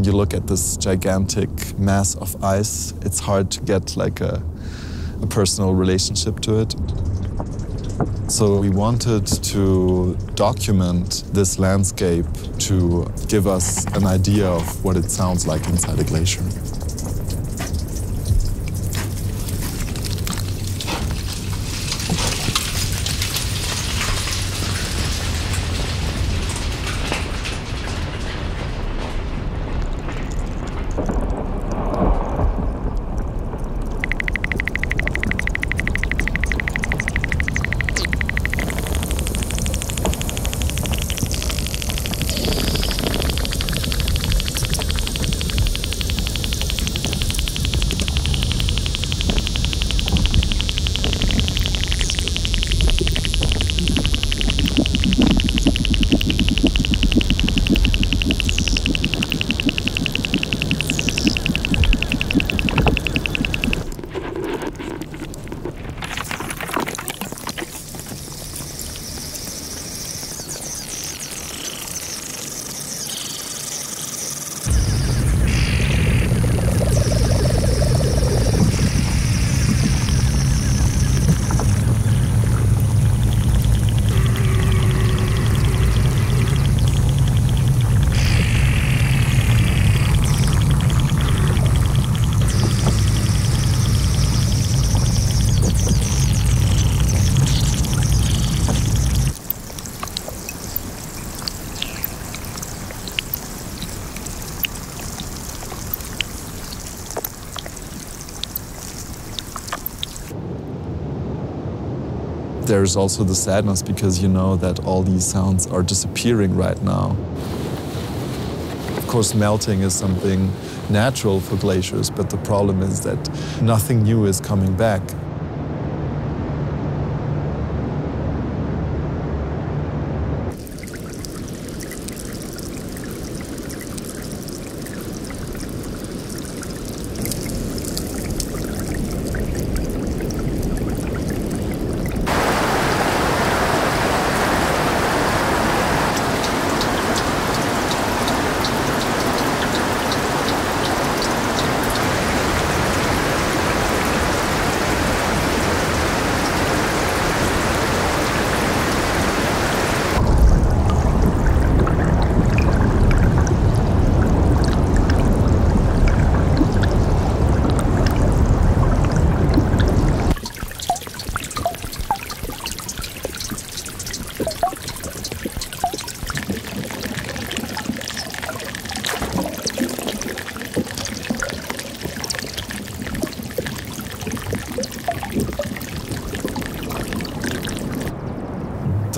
when you look at this gigantic mass of ice, it's hard to get like a, a personal relationship to it. So we wanted to document this landscape to give us an idea of what it sounds like inside a glacier. There's also the sadness because you know that all these sounds are disappearing right now. Of course, melting is something natural for glaciers, but the problem is that nothing new is coming back.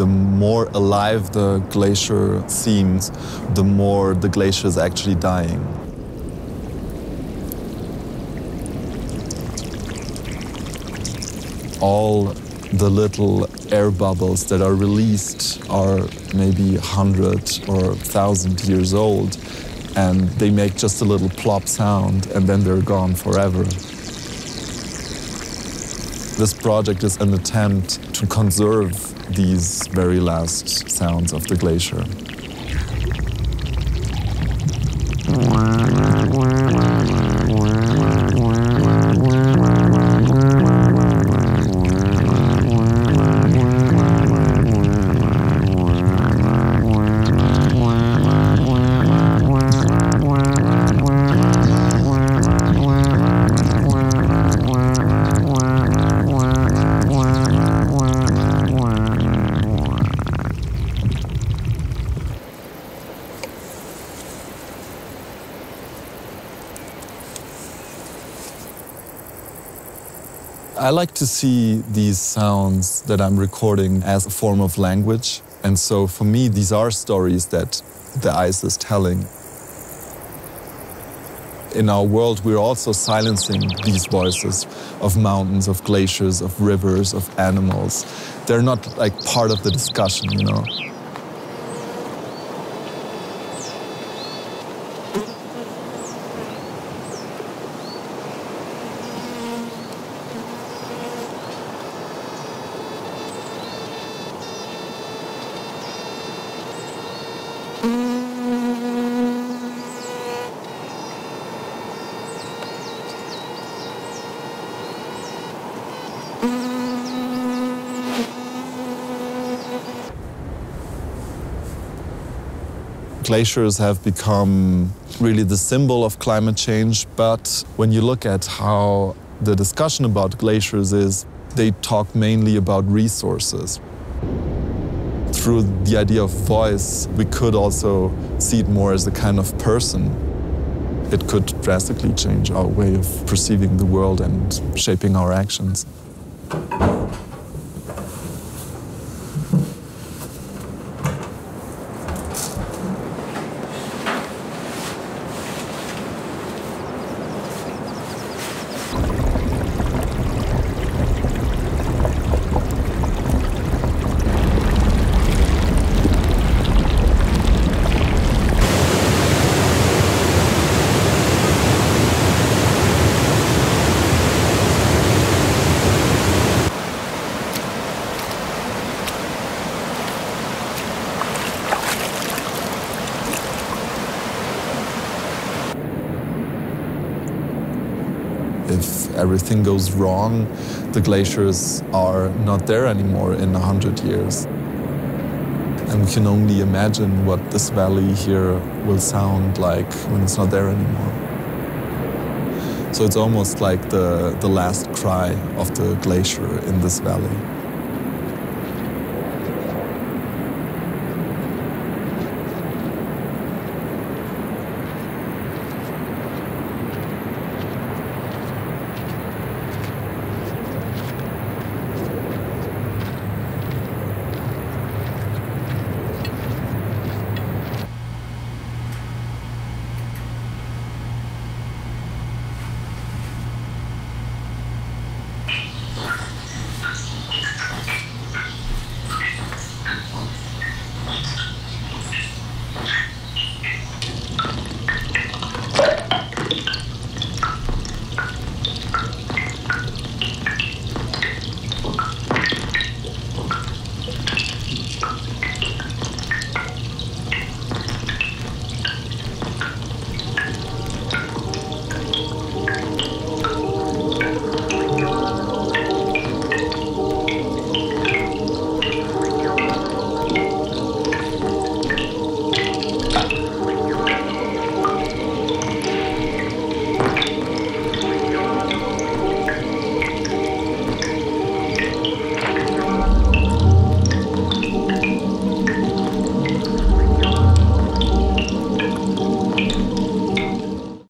The more alive the glacier seems, the more the glacier is actually dying. All the little air bubbles that are released are maybe 100 or 1,000 years old, and they make just a little plop sound, and then they're gone forever. This project is an attempt to conserve these very last sounds of the glacier. Like to see these sounds that I'm recording as a form of language. And so for me, these are stories that the ice is telling. In our world, we're also silencing these voices of mountains, of glaciers, of rivers, of animals. They're not like part of the discussion, you know. Glaciers have become really the symbol of climate change, but when you look at how the discussion about glaciers is, they talk mainly about resources. Through the idea of voice, we could also see it more as a kind of person. It could drastically change our way of perceiving the world and shaping our actions. Everything goes wrong, the glaciers are not there anymore in 100 years. And we can only imagine what this valley here will sound like when it's not there anymore. So it's almost like the, the last cry of the glacier in this valley.